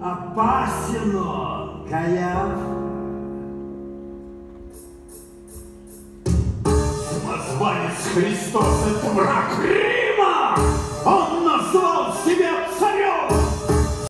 Опасен он, Каяф. Самозванец Христос — это враг